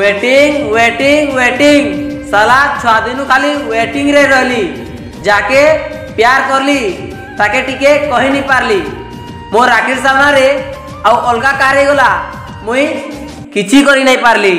Waiting waiting waiting साला छुआदिनु खाली waiting रे रहली। जाके प्यार करली, ताके टिके कहि नहीं पारली। मो राखिर सामना आउ अलगा कार गला। मुई किछि करी नहीं पारली।